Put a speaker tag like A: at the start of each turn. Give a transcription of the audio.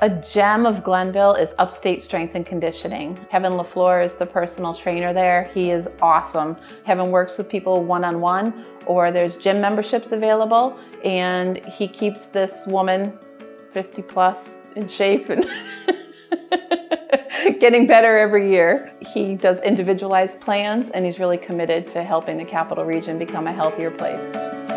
A: A gem of Glenville is Upstate Strength and Conditioning. Kevin LaFleur is the personal trainer there. He is awesome. Kevin works with people one-on-one -on -one, or there's gym memberships available and he keeps this woman 50 plus in shape and getting better every year. He does individualized plans and he's really committed to helping the capital region become a healthier place.